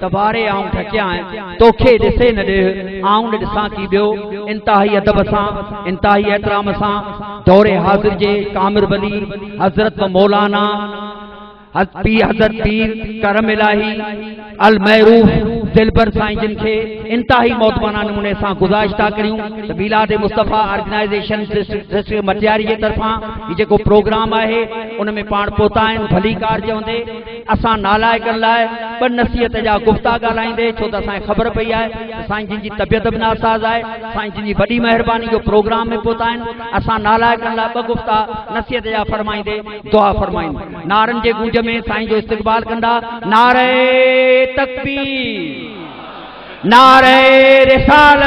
तबारे आऊँ ठकिया आहिनि तोखे दिसे न ॾे आऊँ न ॾिसां की ॿियो इंतिहाई अदब सां इंतिहाई एतराम सां। दौरे हाज़िर जे कामिर बली हज़रत मौलाना पी हज़रत पीर करम इलाही अल महरूफ दिलबर साईं जिन खे इंतिहाई मौतमाना नमूने सां गुज़ारिश था करियूं, त मुस्तफ़ा ऑर्गेनाइज़ेशन डिस्ट्रिक्ट मटियारी जे तरफ़ां जेको प्रोग्राम आहे, उन में पाण पहुता भली कार चवंदे, असां नालाइकनि लाइ ॿ नसीहत जा गुफ़्ता ॻाल्हाईंदे, छो त असांखे ख़बर पई त साईं जिन जी तबियत बि नासाज़ आहे, साईं जिन जी वॾी महिरबानी जो प्रोग्राम में पहुता आहिनि, असां नालाइकनि लाइ गुफ़्ता नसीहत जा फरमाईंदे, दुआ फरमाईंदे। नारनि जे गूंज में साईं जो इस्तक़बाल कंदा, नारे तकबीर। नारे रिसाल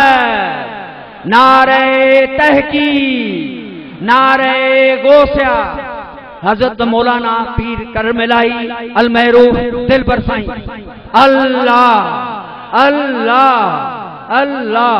नारे तहकी नारे गोसिया। हज़रत मौलाना पीर करमिलाई अल महरूफ दिल पर साई अल्लाह अल्लाह अल्लाह।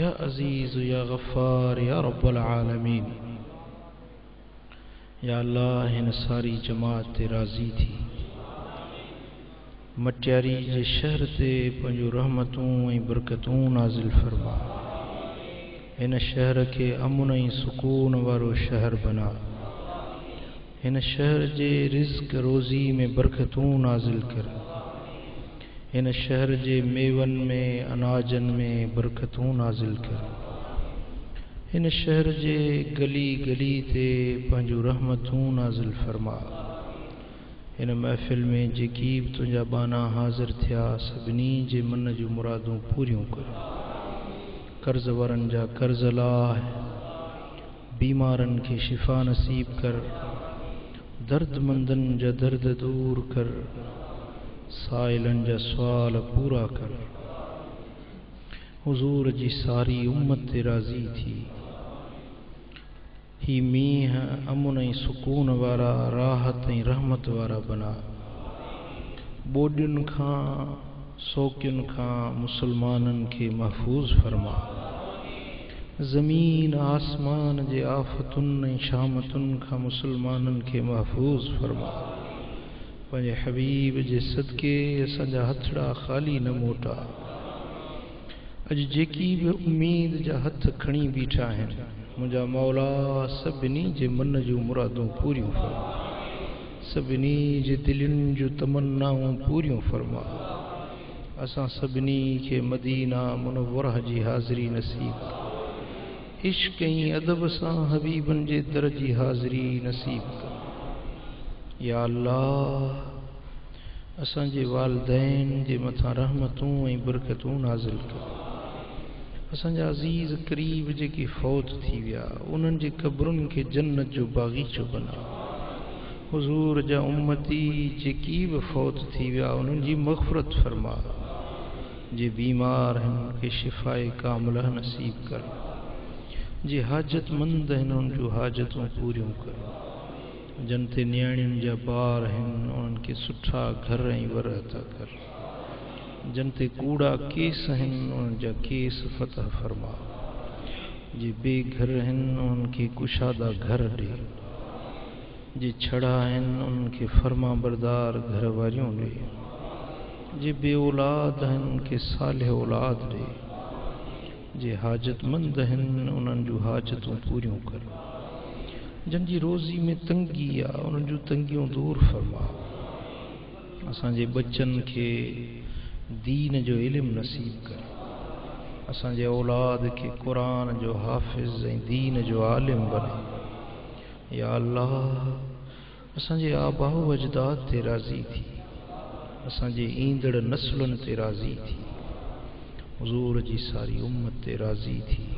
या अज़ीज़ या गफ़ार या रब्बल आलमीन या अल्लाह हिन सारी जमात राज़ी थी मटियारी जे शहर ते पंहिंजूं रहमतूं ऐं बरकतूं नाज़िल फरमा हिन शहर खे अमुन ऐं सुकून वारो शहर बना हिन शहर जे रिज़्क रोज़ी में बरकतूं नाज़िल कर हिन शहर जे मेवनि में, अनाजनि में बरकतूं नाज़िल कर। हिन शहर जे गली गली ते पंहिंजूं रहमतूं नाज़िल फरमा। हिन महफ़िल में जेकी बि तुंहिंजा बाना हाज़िर थिया, सभिनी जे मन जूं मुरादूं पूरियूं कर। कर्ज़ वारनि जा कर्ज़ लाह, बीमारनि खे शिफ़ा नसीब कर, दर्दमंदनि जा दर्द दूर कर। साइलनि जा सुवाल पूरा कर। हुज़ूर जी सारी उम्मत राज़ी थी। ही मींहं अमुन सुकून वारा, राहत रहमत वारा बना। ॿोॾियुनि खां सोकियुनि खां मुसलमाननि खे महफ़ूज़ फरमा। ज़मीन, आसमान जे आफ़तुनि ऐं शामतुनि खां मुसलमाननि खे महफ़ूज़ फरमा। पंहिंजे हबीब जे सदके असांजा हथड़ा ख़ाली न मोटा। अॼु जेकी बि उमेद जा हथ खणी बीठा आहिनि, मुंहिंजा मौला सभिनी जे मन जूं मुरादूं पूरियूं फरमा। सभिनी जे दिलनि जूं तमन्नाऊं पूरियूं फरमा। असां सभिनी खे मदीना मुनवरह जी हाज़िरी नसीब। इश्क अदब सां हबीबनि जे दर जी हाज़िरी नसीब। या अल्लाह, असांजे वालदेन जे मथां रहमतूं ऐं बरकतूं नाज़िल कर असांजा अज़ीज़ क़रीब जेके फ़ौत थी विया, उन्हनि जे क़बरुनि जन्नत जो बाग़ीचो बना हुज़ूर जा उम्मती जेकी बि फ़ौत थी विया, उन्हनि जी फरमा जे बीमार आहिनि उनखे शिफ़ाए कामिला नसीब कर। जे हाजतमंद आहिनि उन जूं हाजतूं कर। जन ते नियाणियुनि जा ॿार आहिनि उन्हनि खे सुठा घर ऐं वर अता कर। जन ते कूड़ा केस आहिनि उन्हनि जा केस फतह फरमा। जे बेघर आहिनि उन्हनि खे कुशादा घर ॾे। जे छड़ा आहिनि उन्हनि खे फर्मा बरदार घर वारियूं ॾे। जे बे औलाद आहिनि उन्हनि खे साल औलाद ॾे। जे हाजतमंद आहिनि उन्हनि जूं हाजतूं पूरियूं कर। जंहिंजी रोज़ी में तंगी आहे उन्हनि जूं तंगियूं दूर फरमा। असांजे बचनि खे दीन जो इल्मु नसीब कर। असांजे औलाद खे क़ुर जो हाफ़िज़ दीन जो आलिम बने। या अल्लाह, असांजे आबाहु अजदाद ते राज़ी थी। असांजे ईंदड़ नसलुनि ते राज़ी थी। हज़ूर जी सारी उम्मत ते राज़ी थी।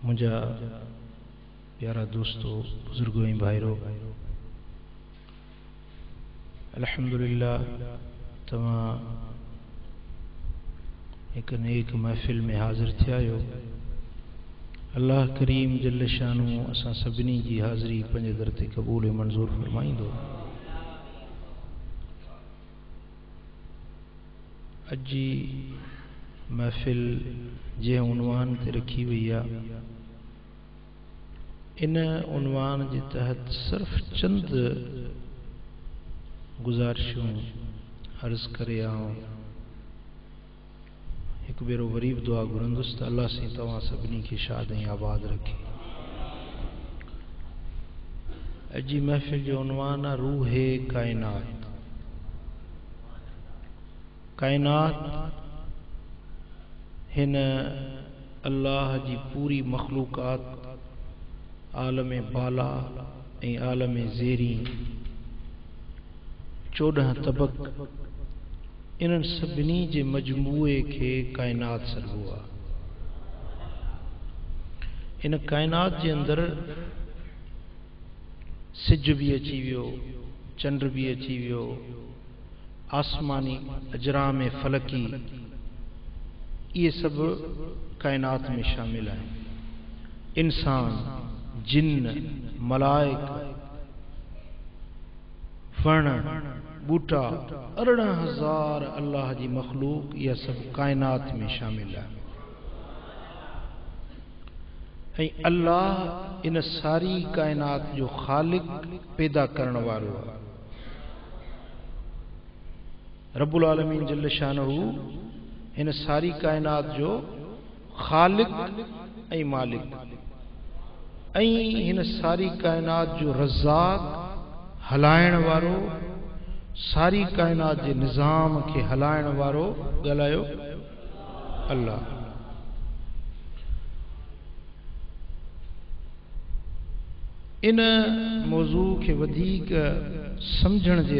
मुंहिंजा प्यारा दोस्तो बुज़ुर्गो ऐं भाइरो अल्हम्दुलिल्लाह तव्हां हिकु नेक महफ़िल में हाज़िर थिया आहियो अलाह करीम जल शानू असां सभिनी जी हाज़िरी पंहिंजे दर ते क़बूल ऐं मंज़ूर फरमाईंदो अॼु जी महफ़िल, जंहिं उनवान रखी वई आहे इन उनवान जे तहत सिर्फ़ चंद गुज़ारिशूं अर्ज़ करे आऊँ। हिकु भेरो वरी दुआ घुरंदुसि त अलाह साईं तव्हां सभिनी खे शाद आबाद रखे। अॼु जी महफ़िल जो उनवान रूहे काइनात काइनात हिन अल्लाह जी पूरी मखलूक़ात, आलम बाला ऐं आलम ज़ेरी। चोॾहं तबक, इन्हनि सभिनी जे मजमूए खे काइनात सॾिबो इन काइनात जे अंदरि सिज बि अची वियो, चंड बि अची वियो आसमानी अजराम फलकी, ये सब काइनात में शामिल आहिनि इंसान, जिन मलाइक वण बूटा अरिड़हं हज़ार अल्लाह जी मखलूक यह सब काइनात में शामिल है। अल्लाह इन सारी काइनात जो ख़ालिक पैदा करण आहे रबुल आलमीन जल शानहू, हिन सारी काइनात जो ख़ालिक मालिक। ऐं सारी काइनात जो रज़ाक हलाइण वारो, सारी काइनात जे निज़ाम खे हलाइण वारो ॻाल्हायो, अल्लाह। इन मौज़ू खे वधीक सम्झण जे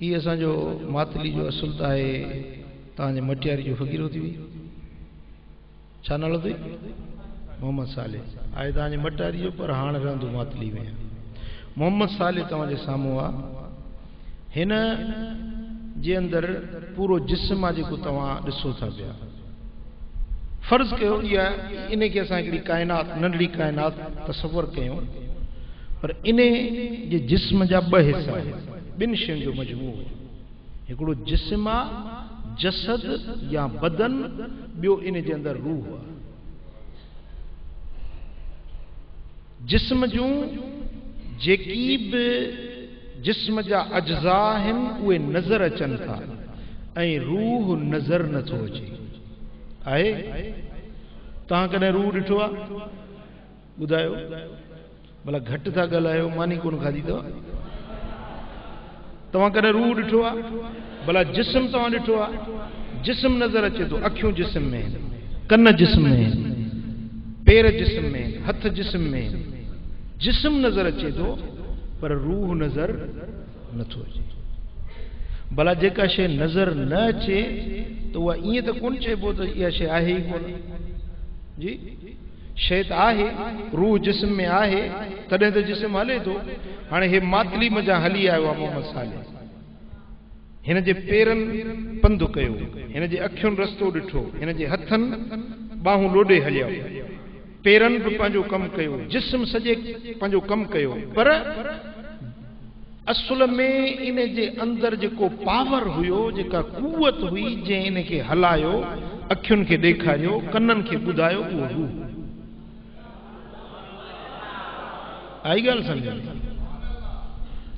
हीअ असांजो मातली जो असुल त आहे तव्हांजे मटियारी जो फ़क़ीरो थी हुई छा मोहम्मद साले आहे तव्हांजे मटियारी जो, पर हाणे रहंदो मातली में। मोहम्मद साले तव्हांजे साम्हूं आहे हिन, जे अंदरि पूरो जिस्म आहे जेको था पिया। फर्ज़ कयो, इहा इन खे असां नंढड़ी काइनात तसवर कयूं। पर इन जे जिस्म जा ॿिनि शयुनि जो मजमू हिकिड़ो जिस्म आहे जसद या बदन, ॿियो इन जे अंदरि रूह आहे जिस्म जूं जेकी बि जिस्म जा अज्ज़ा आहिनि, उहे नज़र अचनि था, ऐं रूह नज़र नथो अचे। आहे? तव्हां कॾहिं रूह ॾिठो आहे ॿुधायो? भला घटि था ॻाल्हायो, मानी कोन खाधी अथव? तव्हां कॾहिं रूह ॾिठो भला जिस्म तव्हां ॾिठो नज़र अचे थो अखियूं जिस्म में कन जिस्म में पेर जिस्म में हथ जिस्म में जिस्म नज़र अचे थो पर रूह नज़र नथो अचे। भला जेका शइ नज़र न अचे, त उहा ईअं त कोन चइबो त इहा शइ आहे ई कोन। जी? शइ त रूह जिस्म में आहे, तॾहिं त जिस्म हले थो हाणे हे मातली मज़ा हली आयो आहे मोहम्मद साले। हिन जे पेरनि पंधु कयो, हिन जे अखियुनि रस्तो ॾिठो, हिन जे हथनि ॿाहूं लोॾे हलिया। पेरनि बि पंहिंजो कमु कयो, जिस्म सॼे पंहिंजो कमु कयो, पर असुल में इन जे अंदरि पावर हुयो, जेका कुवत हुई, जंहिं इन खे हलायो, अखियुनि खे ॾेखारियो, कननि खे ॿुधायो, उहो आई ॻाल्हि सम्झ?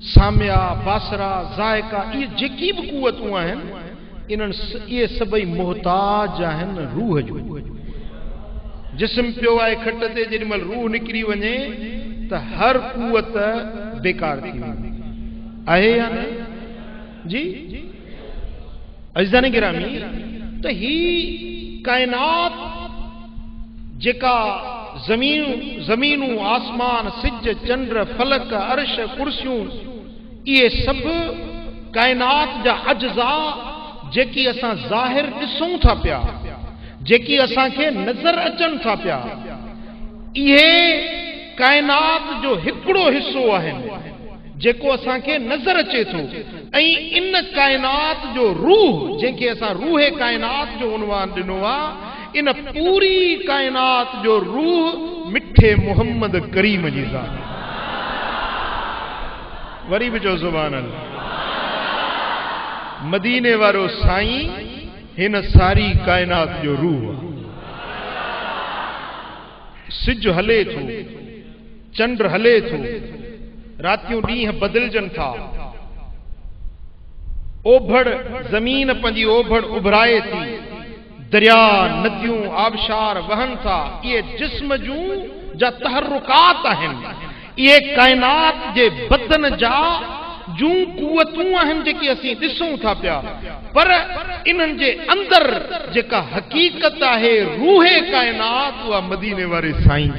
सामिया, बासरा ज़ाइका इहे जेकी बि कुवतूं आहिनि इन्हनि इहे सभई मोहताज आहिनि रूह जो। जिस्म पियो आहे खट ते जेॾी महिल रूह निकिरी वञे त हर कुवत बेकार थी। वेंदी या न? जी? अज़ानी गिरामी, त ही काइनात जेका ज़मीन, ज़मीनूं, आसमान सिज चंड फलक, अर्श, कुर्सियूं इहे सभु काइनात जा अज्ज़ा, जेकी असां ज़ाहिर ॾिसूं था पिया, जेकी नज़र अचनि था पिया, इहे काइनात जो हिकिड़ो हिसो आहिनि, जेको नज़र अचे थो। इन काइनात जो रूह जंहिंखे असां रूहे काइनात जो उनवान ॾिनो इन पूरी काइनात जो रूह मिठे मोहम्मद करीम जी ज़ात। वरी बि चओ सुभाणे मदीने वारो साईं, हिन सारी काइनात जो रूह। सिज हले थो, चंड हले थो, रातियूं ॾींहं बदिलजनि था। ओभड़ ज़मीन पंहिंजी ओभड़ उभराए थी, दरिया नदियूं आबशार वहनि था। इहे जिस्म जूं जा तहरुकात आहिनि। इहे काइनात जे बदन जा, जूं कुवतूं आहिनि जेके असीं था पिया। पर इन्हनि जे अंदरि जेका हक़ीक़त आहे, रूहे काइनात उहा मदीने वारे साईं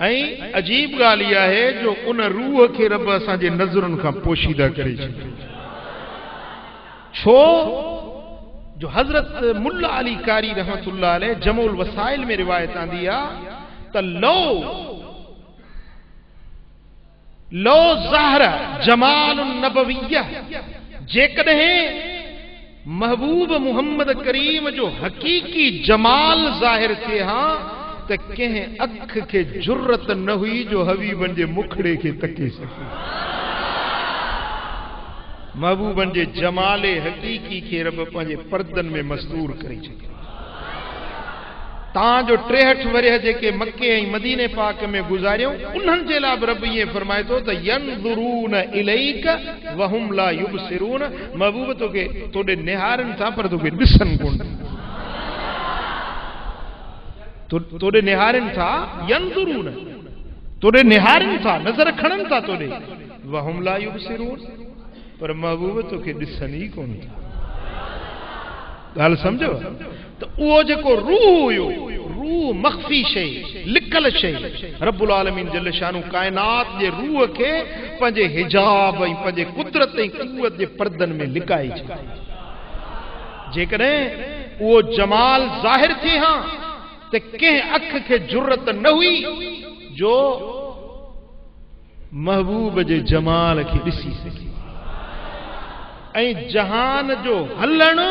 ऐं अजीब ॻाल्हि इहा जो उन रूह खे रब असांजे नज़रुनि खां पोशीदा करे छो? जो हज़रत मुल्ला अली कारी रहमतुल्लाह अलैह जमुल वसाइल में रिवायत आंदी आहे त लो। लो ज़हर जमाल नबविया जेकॾहिं महबूब मुहम्मद करीम जो हक़ीक़ी जमाल ज़ाहिर थिए, हा, त कंहिं अख खे जुरत न हुई जो हबीबनि जे मुखड़े खे तके सघे। महबूबनि जे जमाले हक़ीक़ी खे रब पंहिंजे परदनि में मस्तूर करे छॾियो। तव्हांजो टेहठि वरिय जेके मके ऐं मदीने पाक में गुज़ारियूं उन्हनि जे रब ईअं फरमाए थो त यंदुरून इलैक वहुम ला युबसिरून। महबूब तोखे तोॾे निहारनि था पर तोखे ॾिसनि कोन तो, तोॾे निहारनि था यंदुरून तोॾे निहारनि था नज़र खणनि था तोॾे। वहुम ला युबसिरून। पर महबूब तोखे ॾिसनि ई कोन था। ॻाल्हि सम्झो? त उहो जेको रूह हुयो, रूह मख़फ़ी शइ लिकल शइ रबुल आलमीन जल शानू काइनात जे रूह खे पंहिंजे हिजाब ऐं पंहिंजे कुदरत ऐं कुवत जे परदनि में लिकाए छॾियो। जेकॾहिं उहो जमाल ज़ाहिर थिए हा, त कंहिं अख खे ज़रूरत न हुई, जो महबूब जे जमाल खे ॾिसी सघे। ऐं जहान जो हलणु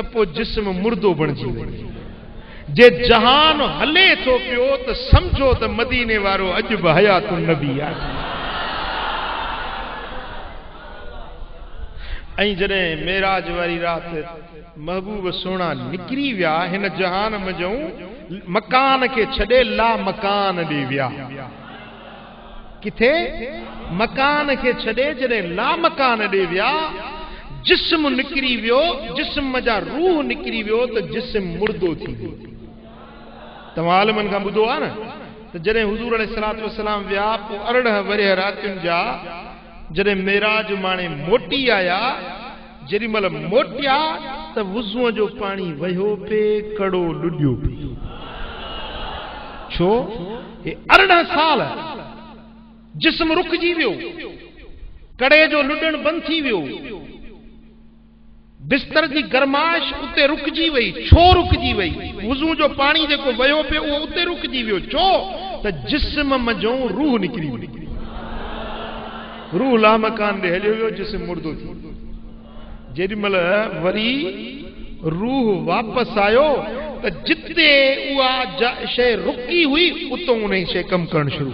त पोइ मुर्दो बणिजी वञे जे जहान हले थो पियो, त सम्झो त मदीने वारो अॼु बि हयात नबी आहे। ऐं मेराज वारी राति महबूब सुहिणा निकिरी विया, हिन जहान मजूं मकान खे छॾे ला मकान ॾे किथे? मकान खे छॾे जॾहिं ला मकान ॾे विया जिस्म निकिरी वियो, जिस्म जा रूह निकिरी वियो, त जिस्म मुर्दो थी वियो तव्हां आलमनि खां ॿुधो आहे न? त जॾहिं हज़ूर सलात वसलाम विया, पोइ अरिड़हं वरिय रातियुनि जा, जॾहिं मेराज माणे मोटी आया जेॾी महिल मोटिया त वुज़ूअ जो पाणी वहियो पे, कड़ो लुॾियो पियो छो? हे अरिड़हं साल जिस्म रुकिजी वियो। कड़े जो लुॾणु बंदि थी वियो। बिस्तर जी गरमाइश उते रुकिजी वई, छो रुकिजी वई। वुज़ू जो पाणी जेको वियो पियो, उहो उते रुकिजी वियो। छो? त जिस्म मजो रूह निकिरी वई। रूह लामकान ॾे हलियो वियो, जिस्म मुर्दो थी। जेॾी महिल वरी रूह वापसि आयो, त जिते उहा शइ रुकी हुई, उतो उन शइ कमु करणु शुरू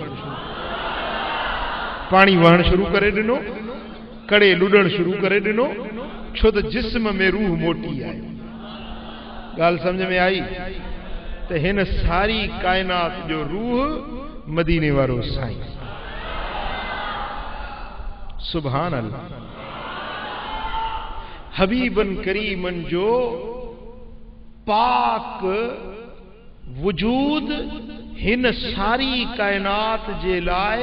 पाणी वहणु शुरू करे ॾिनो। कड़े लुॾणु शुरू करे ॾिनो छो त जिस्म में रूह मोटी आहे ॻाल्हि सम्झ में आई? त हिन सारी काइनात जो रूह मदीने वारो साईं। सुभान अल्लाह हबीबन करीमन जो पाक वजूद हिन सारी काइनात जे लाइ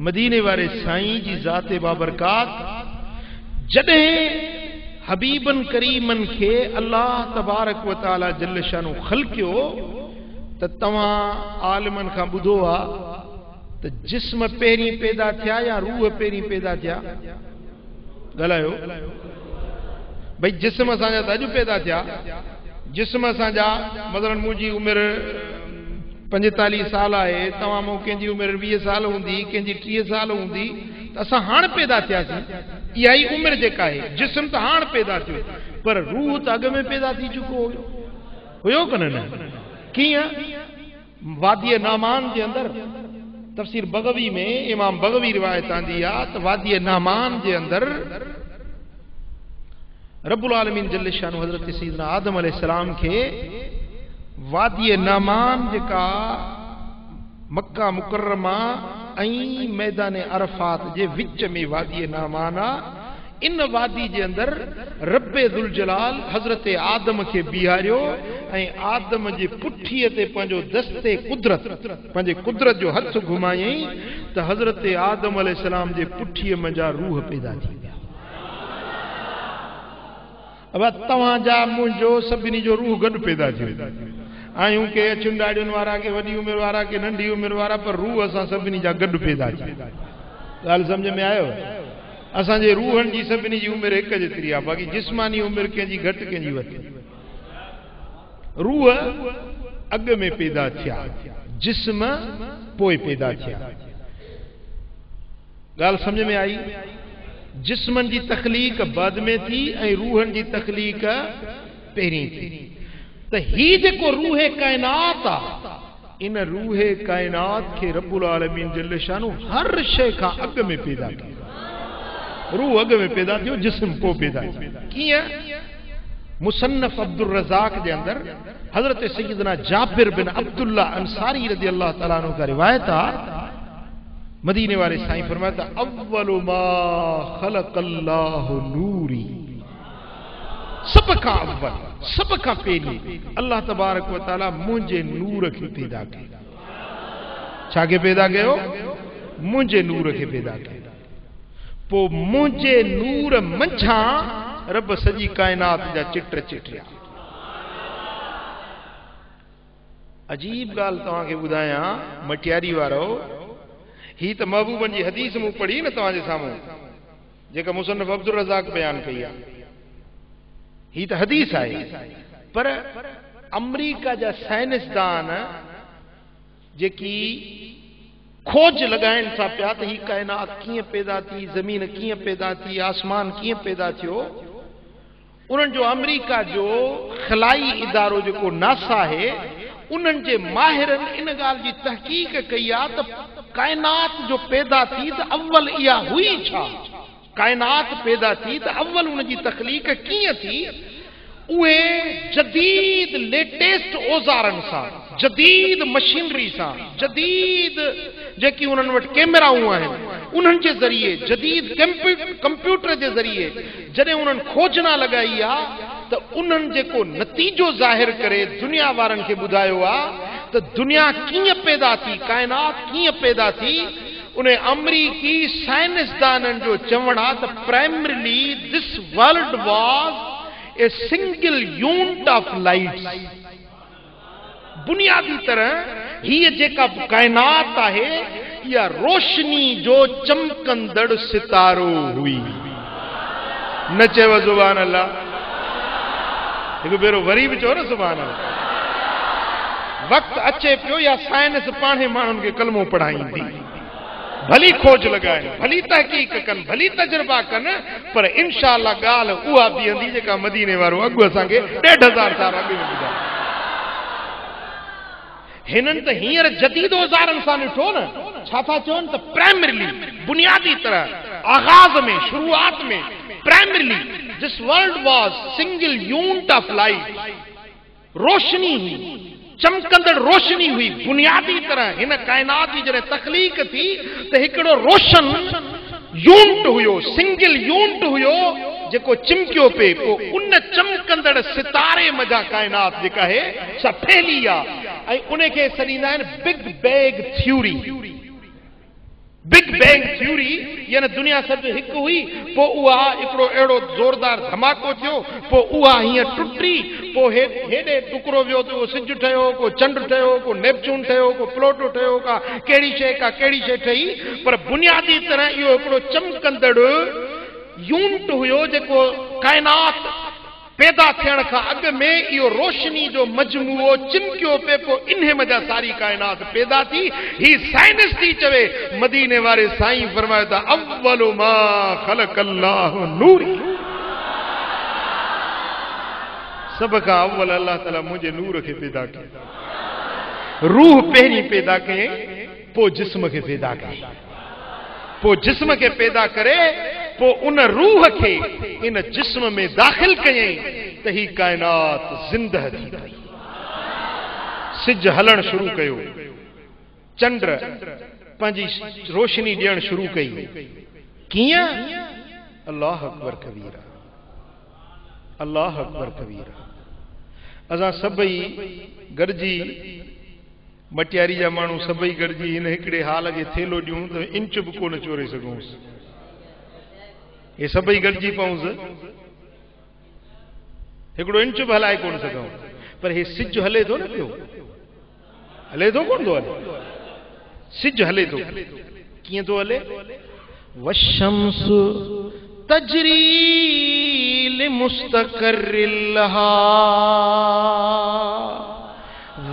मदीने वारे साईं जी ज़ाते बाबरकात, जॾहिं हबीबन करीमन खे अल्लाह तबारक वताला जल शानू ख़लकियो त तव्हां आलमनि खां ॿुधो जिस्म पहिरीं पैदा थिया या रूह पहिरीं पैदा थिया? ॻाल्हायो। भई जिस्म असांजा त अॼु पैदा थिया। जिस्म असांजा मतिलबु मुंहिंजी उमिरि पंजेतालीह साल आहे, तव्हां मूं उमिरि वीह साल हूंदी, कंहिंजी टीह साल हूंदी असां हाणे पैदा थियासीं। इहा ई उमिरि जेका आहे, जिस्म त हाणे पैदा थियो पर रूह त अॻ में पैदा थी चुको हुयो। हुयो न। नामान जे अंदरि। तफ़सीर बगवी में इमाम बगवी रिवायत आंदी आहे, त नामान जे अंदरि रबुल आलमीन जल शानू हज़रत सईदना आदम अलैहिस्सलाम खे वादीअ नामान जेका, मक्का मुकरमा मैदान अरफात जे विच में वादीअ नामान, इन वादी जे अंदरि रबे दुल जलाल हज़रत आदम खे बीहारियो ऐं आदम जे पुठीअ ते दस्ते कुदरत कुदरत जो हथ घुमायईं, त हज़रत आदम अलैहिस्सलाम जे पुठीअ मंझां रूह पैदा थी विया। अब तव्हांजा रूह गॾु पैदा थियो आहियूं के अछियुनि वारा के, वॾी उमिरि वारा के, नंढी उमिरि वारा, पर रूह असां सभिनी जा गॾु पैदा थिया। ॻाल्हि सम्झ में आयो? असांजे रूहनि जी सभिनी जी उमिरि हिकु जेतिरी आहे, बाक़ी जिस्मानी उमिरि कंहिंजी घटि, कंहिंजी वधि। रूह अॻ में पैदा थिया, जिस्म पोइ पैदा थिया। ॻाल्हि सम्झ में आई? जिस्मनि जी तकलीक़ बाद में थी ऐं रूहनि जी तकलीक़ पहिरीं थी। त ही जेको रूहे काइनात आहे इन रूहे काइनात खे रबुल आलमीन जल शानू हर शइ खां अॻ में पैदा कयो। रूह अॻ में पैदा थियो जिस्म पोइ पैदा थियो कीअं मुसन्नफ अब्दुल रज़ाक जे अंदरि हज़रत सैदना जाबिर बिन अब्दुल्ला अंसारी रज़ी अल्लाह ताला का रिवायत आहे मदीने वारे साईं फरमाया अव्वल मा ख़लक़ल्लाहु नूरी। सभ खां अव्वल। सभ का पहिरीं अल्लाह तबारक व ताला मुंहिंजे नूर खे पैदा कयो। छा खे पैदा कयो मुंहिंजे नूर खे पैदा कयो। पोइ मुंहिंजे नूर मंझां, रब सॼी काइनात जा चिट चिटिया अजीब ॻाल्हि तव्हांखे ॿुधायां मटियारी वारो। ही त महबूबनि जी हदीस मूं पढ़ी न तव्हांजे साम्हूं जेका मुसनफ़ अब्दुल रज़ाक बयानु कई आहे ही त हदीस आहे पर अमरीका जा साइंसदान जेकी खोज लॻाइनि था पिया त ही काइनात कीअं पैदा थी, ज़मीन कीअं पैदा थी, आसमान कीअं पैदा उन्हनि जो अमरीका जो खलाई इदारो जेको नासा आहे, उन्हनि जे माहिरनि इन ॻाल्हि जी तहक़ीक़ कई आहे त जो पैदा थी त अव्वल इहा हुई छा? काइनात पैदा थी त अव्वल उन जी तकलीफ़ कीअं थी? उहे जदीद लेटेस्ट औज़ारनि सां, जदीद मशीनरी सां, जदीद जेकी उन्हनि वटि कैमराऊं आहिनि, उन्हनि जे ज़रिए, जदीद कंप्यूटर जे ज़रिए, जॾहिं उन्हनि खोजना लॻाई आहे, त उन्हनि जेको नतीजो ज़ाहिर करे दुनिया वारनि खे ॿुधायो आहे, त दुनिया कीअं पैदा थी काइनात कीअं पैदा थी उन अमरीकी साइंसदाननि जो चवणु primarily this world was a single unit of light बुनियादी तरह हीअ जेका काइनात आहे इहा रोशनी जो चमकंदड़ सितारो हुई। न चयव ज़ुबान अलाह हिकु भेरो वरी बि चओ न सुभाणे वक़्तु अचे पियो या साइंस पाणे माण्हुनि खे कलमो पढ़ाईंदी। भली खोज लॻाइनि भली तहक़ीक़ कनि, भली तजुर्बा कनि, पर इनशा ॻाल्हि उहा बीहंदी जेका मदीने वारो अॻु असांखे ॾेढ हज़ार साल अॻु में ॿुधायो हिननि त हींअर जदीद औज़ारनि सां ॾिठो न, छा था चवनि त प्राइमरीली बुनियादी तरह, आगाज़ में, शुरुआत में primarily this world was single unit of life रोशनी हुई चमकंदड़ रोशनी हुई, बुनियादी तरह। हिन काइनात जी जॾहिं तकलीक थी, त हिकिड़ो रोशन यूनिट हुयो, सिंगल यूनिट हुयो, जेको चिमकियो पिए पोइ उन चमकंदड़ सितारे मज़ा कायनात जेका सा फैली आहे ऐं उनखे big bang theory. Big bang theory यानी दुनिया सभु हिकु हुई, पोइ उहा हिकिड़ो अहिड़ो ज़ोरदार धमाको थियो, पोइ उहा हीअं टुटी, पोइ हेॾे टुकड़ो वियो त सिज ठहियो, को चंड ठहियो, को नेपचून ठहियो, को प्लोटो ठहियो का कहिड़ी शइ का कहिड़ी शइ ठही, पर बुनियादी तरह इहो हिकिड़ो चमकंदड़ यूनिट हुयो जेको काइनात पैदा थियण खां अॻु में इहो रोशनी जो मजमूओ चिमकियो पिए पोइ इन मज़ा सारी काइनात पैदा थी। ही साइंस थी चवे, मदीने वारे साईं फरमायो त अव्वलो मा ख़लक अल्लाह नूरी। सभ खां अव्वल अलाह ताला मुंहिंजे नूर खे पैदा कयो। रूह पहिरीं पैदा कयईं पोइ जिस्म खे पैदा कयईं पोइ जिस्म खे पैदा करे पोइ उन रूह खे इन जिस्म में दाख़िल कयईं त ही काइनात ज़िंदह थी पई सिज हलणु शुरू कयो। चंड पंहिंजी रोशनी ॾियणु शुरू कई। कीअं? अलाह अकबर कबीरा। अलाह अकबर कबीरा। असां सभई गॾिजी, मटियारी जा माण्हू सभई गॾिजी हिन हिकिड़े हाल खे थेलो ॾियूं त इंच बि कोन चोरे सघूंसि। हे सभई गॾिजी पऊंसि हिकिड़ो इंच बि हलाए कोन सघूं पर हे सिज हले थो न पियो हले थो कोन थो हले सिज हले थो कीअं थो हले वशम्स तजरी लिमुस्तक़र लहा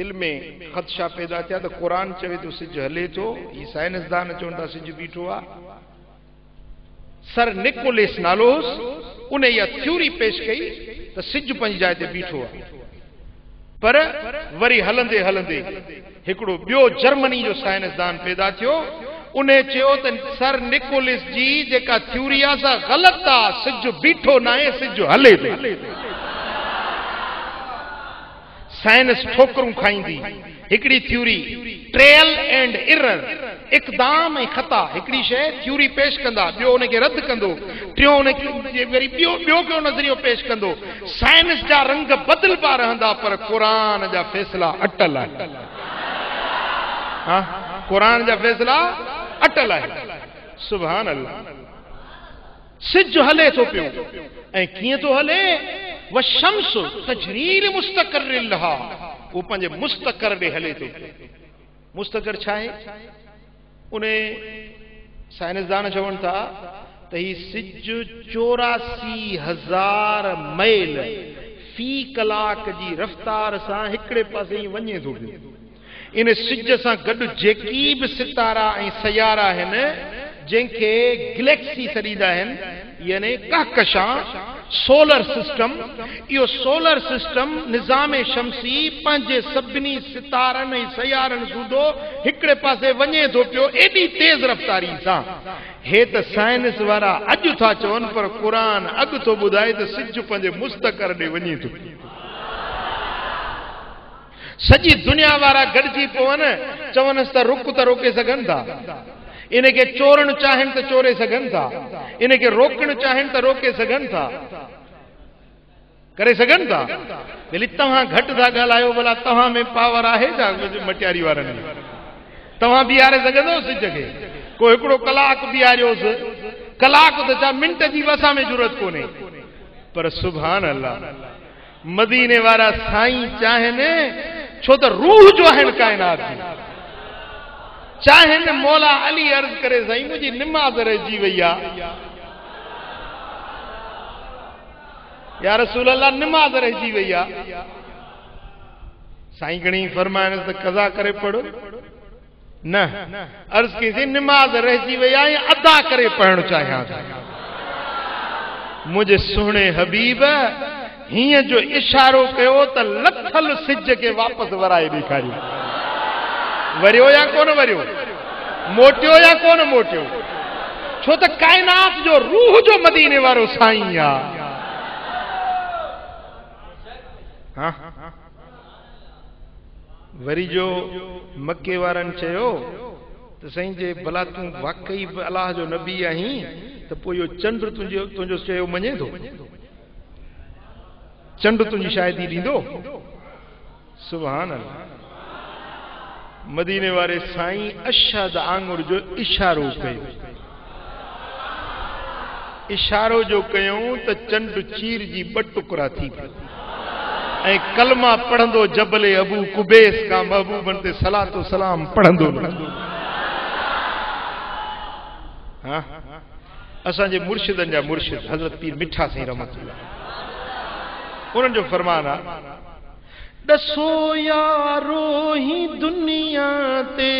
दिलि में ख़दशा पैदा थिया त क़ुर चवे थो सिज हले थो ही साइंसदान चवनि था सिज बीठो आहे सर निकोलेस नालो उन इहा थ्यूरी पेश कई त सिज पंहिंजी जाइ ते बीठो आहे पर वरी हलंदे हलंदे, हिकिड़ो ॿियो जर्मनी जो साइंसदान पैदा थियो उन चयो त सर निकोलिस जी, जेका थ्यूरी आहे सा ग़लति आहे सिज बीठो न आहे सिज हले थो साइंस ठोकरूं खाईंदी। थ्यूरी ट्रेल एंड इरर इकदाम ऐं ख़ता, हिकिड़ी पेश कंदा, ॿियो रद्द कंदो। नज़रियो पेश कंदो? साइंस जा रंग बदिलबा रहंदा, पर क़ुर जा फ़ैसिला अटल हा? क़ुर जा फ़ैसिला अटल सुभान अल्लाह। सिज हले थो पियो, ऐं हले? व शम्स तजरील मुस्तकर लहा। उहो पंहिंजे मुस्तकर ॾे हले थो मुस्तकर छा आहे उन साइंसदान था, त ही सिज चोरासी हज़ार मैल फ़ी कलाक जी रफ़्तार सां हिकिड़े पासे ई वञे थो इन सिज सां गॾु जेकी सितारा ऐं सयारा आहिनि जंहिंखे गैलेक्सी सॾींदा आहिनि यानी कहकशां सोलर सिस्टम यो सोलर सिस्टम निज़ाम शमसी पंहिंजे सभिनी सितारनि ऐं सयारनि सूदो हिकिड़े पासे वञे थो पियो, एॾी तेज़ रफ़्तारी सां। हे त साइंस वारा अॼु था चवनि, पर क़ुर अॻु थो ॿुधाए त सिज पंहिंजे मुस्तकर ॾे वञे थो। सॼी दुनिया वारा गॾिजी पवनि चवनिसि त रुक त रोके सघनि था। इनखे चोरणु चाहिनि त चोरे सघनि था। इनखे रोकणु चाहिनि त रोके सघनि था। करे सघनि था? भली तव्हां घटि था ॻाल्हायो भला तव्हां में पावर आहे छा मटियारी वारनि में। तव्हां बीहारे सघंदो सिज खे को हिकिड़ो कलाक बीहारियोसि। कलाक त छा मिंट जी वसा में ज़रूरत कोन्हे। पर सुभान अलाह मदीने वारा साईं चाहिनि, छो त रूह जो आहिनि काइनात जी चाहिनि मौला अली अर्ज़ करे साईं मुंहिंजी निमाज़ रहिजी वई आहे रसूल अलाह निमाज़ रहिजी वई आहे साईं घणी फरमाइनि त कज़ा करे पढ़ो? न। अर्ज़ कईसीं निमाज़ रहिजी वई आहे अदा करे पढ़णु चाहियाँ थो। मुंहिंजे हबीब, हीअं जो इशारो कयो त लथल सिज खे वापसि वराए ॾेखारियो। वरियो या कोन वरियो? मोटियो या कोन मोटियो? छो त काइनात जो रूह जो मदीने वारो साईं आहे वरी जो मके वारनि चयो, त साईं जे भला तूं वाकई अलाह जो नबी आहीं, त पोइ इहो चंड तुंहिंजो तुंहिंजो चयो मञे थो। चंड तुंहिंजी शायदि ॾींदो। अल्लाह। मदीने वारे साईं अशद आंगुर जो इशारो कयो। इशारो जो कयूं त चंड चीर जी ॿ टुकड़ा थी पियो। ऐं कलमा पढ़ंदो जबले अबू कुबेस खां महबूबन ते सलातो सलाम पढ़ंदो हा? असांजे मुर्शिदनि जा मुर्शिद हज़रत पीर मिठा साईं रहमत उन्हनि जो फरमान आहे ॾसो यारो ही दुनिया ते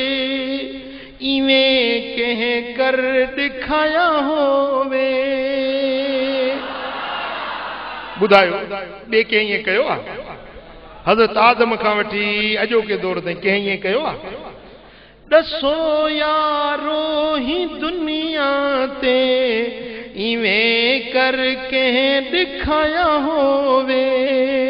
इवें कंहिं कर ॾेखाया होवे। ॿुधायो ॿिए कंहिं ईअं कयो आहे हज़रत आदम खां वठी अॼोके दौर ताईं कंहिं ईअं कयो आहे ॾसो यारो ही दुनिया ते इवें कर कंहिं ॾेखाया होवे।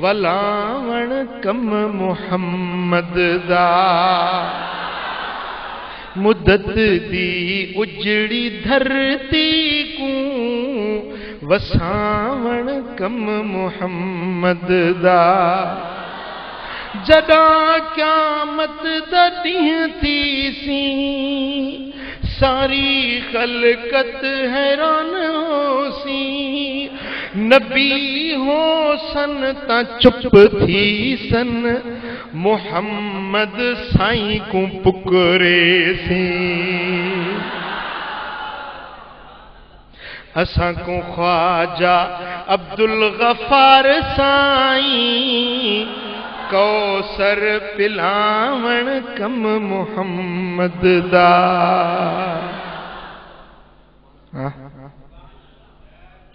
वलावण कम मुहम्मद दा। मुदत दी उजड़ी धरती को, वसावण कम मुहम्मद दा। जॾा क्यामत दा ॾींहं थी सी सारी खलकत हैरान होसी नबी हो सन ता चुप थी सन। मोहम्मद साईं को पुकरे सी। असां को ख्वाजा अब्दुल गफार साईं। कौसर पिलावण कम मोहम्मद दा। हाँ?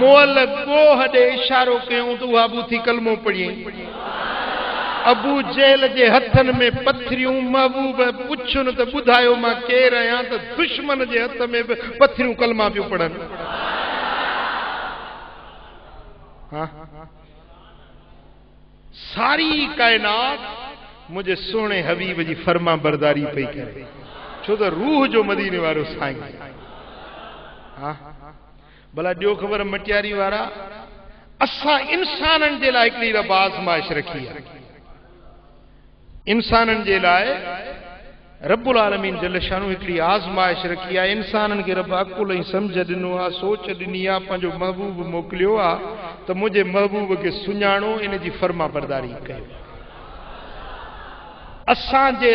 मोल ॻोह ॾे इशारो कयूं त उहा बूथी कलमो पढ़ियईं अबू जेल जे हथनि में पथरियूं महबूब पुछुनि त ॿुधायो माँ केरु आहियाँ त दुश्मन जे हथ में बि कलमा पियूं पढ़नि। हा? सारी काइनात मुंहिंजे सुहिणे हबीब जी फर्मा बरदारी पई करे। छो त रूह जो मदीने वारो साईं। हा। भला ॾियो ख़बर मटियारी वारा, असां इंसाननि जे लाइ हिकिड़ी रब आज़माइश रखी आहे। इंसाननि जे लाइ रबुल आलमीन जल शानू हिकिड़ी आज़माइश रखी आहे। इंसाननि खे रब अकुल ऐं सम्झ ॾिनो सोच ॾिनी आहे महबूब मोकिलियो आहे, त मुंहिंजे महबूब खे सुञाणो, इन फर्मा बरदारी कयो। असांजे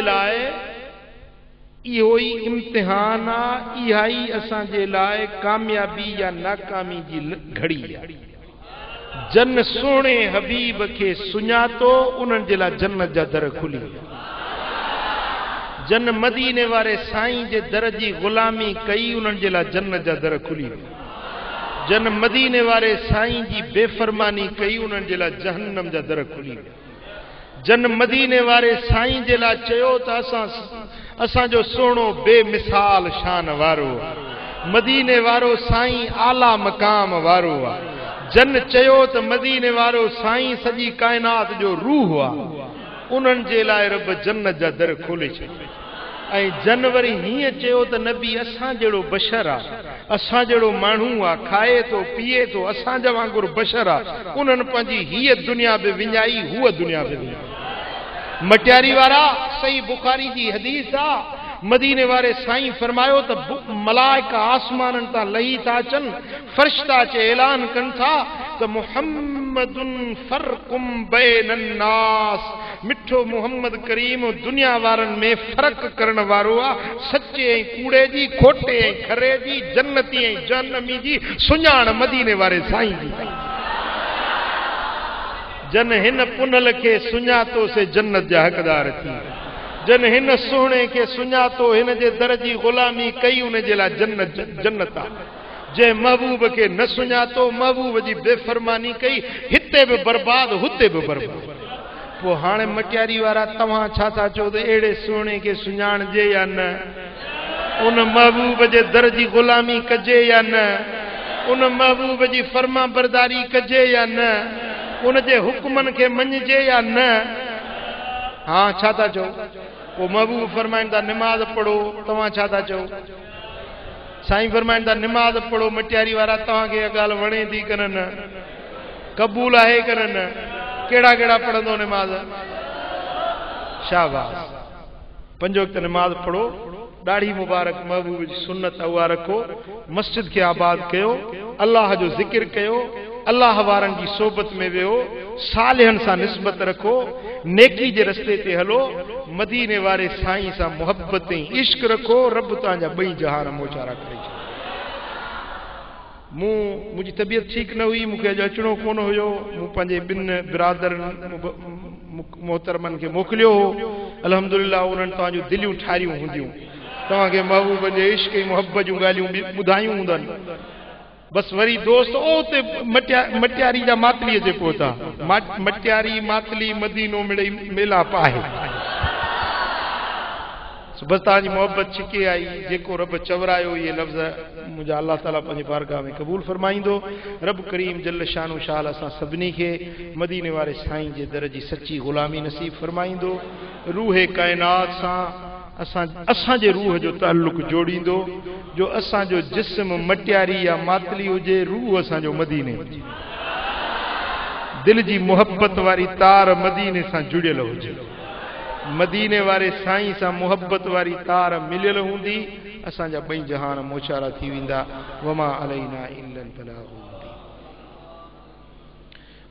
इहो ई इम्तिहान आहे इहा कामयाबी या नाकामी जी घड़ी जन सोणे हबीब खे सुञातो, उन्हनि जे लाइ जन्नत दर खुली। जन मदीने वारे साईं जे दर जी ग़ुलामी कई, उन्हनि जे लाइ जन्नत जा दर खुली। जन मदीने वारे साईं जी बेफ़रमानी कई, उन्हनि जे लाइ जहन्नम जा दर खुली जन मदीने वारे साईं जे लाइ असांजो सुहिणो बेमिसाल शान वारो आहे। मदीने वारो साईं आला मक़ाम वारो आहे जन चयो त मदीने वारो साईं सॼी काइनात जो रूह आहे उन्हनि जे रब जन्नत जा दर खोले छॾियो। जन वरी हीअं त नबी, असां जहिड़ो बशर आहे असां जहिड़ो माण्हू आहे खाए थो, पीए थो असांजा वांगुरु बशर आहे उन्हनि पंहिंजी दुनिया बि विञाई, हूअ दुनिया बि विञाई। मटियारी वारा सही बुखारी जी हदीस आहे मदीने वारे साईं फरमायो त मलाइका आसमाननि तां लही था अचनि फरिश्ता चे ऐलान कनि था त मुहम्मदुन फरकुम बैन नास। मिठो मुहम्मद करीम दुनिया वारनि में फ़र्क़ु करण वारो आहे सचे कूड़े जी, खोटे ऐं खरे जी, जन्नती ऐं जहन्नमी जी, सुञाण मदीने वारे साईं जी। जन हिन पुनल खे सुञातोसीं जन्नत जा हक़दार थी। जन हिन सुहिणे खे सुञातो हिन जे दर जी ग़ुलामी कई उन जे जन्नत जन्नत जंहिं महबूब खे न सुञातो, महबूब जी बेफ़रमानी कई, हिते बि बर्बाद, हुते बि बर्बाद। पोइ हाणे मटियारी वारा तव्हां चओ त अहिड़े सुहिणे खे सुञाणजे या न? उन महबूब जे दर जी ग़ुलामी कजे या न? उन महबूब जी फर्मा बरदारी कजे या न? उन जे हुकमनि खे मञिजे या न? हा, छा था चओ? पोइ महबूब फरमाइनि था निमाज़ पढ़ो। तव्हां छा था चओ? साईं था निमाज़ पढ़ो, मटियारी वारा तव्हांखे इहा ॻाल्हि वणे थी कर न क़बूल आहे कर न कहिड़ा कहिड़ा पढ़ंदो निमाज़? शाबाश। पंज वक़्त निमाज़ पढ़ो। ॾाढी मुबारक महबूब जी सुनत उहा रखो। मस्जिद खे आबाद कयो। अलाह जो ज़िक्र कयो। अलाह वारनि जी सोबत में वियो सालिहनि सां निस्बत रखो, नेकी जे रस्ते ते हलो, मदीने वारे साईं सां मुहबत ऐं इश्क रखो, रब तव्हांजा ॿई जहान मोचारा करे छॾियो मूं मुंहिंजी तबियत ठीकु न हुई, मूंखे अॼु अचिणो कोन हुयो, मूं पंहिंजे ॿिनि बिरादरनि मोहतरमनि खे मोकिलियो हो। अलहमदिल्ला उन्हनि तव्हांजूं दिलियूं ठाहियूं हूंदियूं। तव्हांखे महबूब जे इश्क ऐं मुहबत जूं ॻाल्हियूं ॿुधायूं हूंदनि। बसि वरी दोस्त, ओ ते मटिया, मटियारी जा मातलीअ ते। पहुता मटियारी, मातली, मदीनो मिड़ई मेलाप आहे। बसि तव्हांजी मोहबत छिके आई, जेको रब चवरायो, इहे लफ़्ज़ मुंहिंजा अलाह ताला पंहिंजे बारगाह में क़बूल फरमाईंदो। रब करीम जल शानो शाल असां सभिनी खे मदीने वारे साईं जे दर जी सची ग़ुलामी नसीब फरमाईंदो। रूहे काइनात सां असां असांजे रूह जो तालुक जोड़ींदो जो असांजो जिस्म मटियारी या मातली हुजे रूह असांजो मदीने दिलि जी मुहबत वारी तार मदीने सां जुड़ियल हुजे मदीने वारे साईं सां मुहबत वारी तार मिलियल हूंदी असांजा ॿई जहान मोचारा थी वेंदा वमा अलैना इल्लल बलागु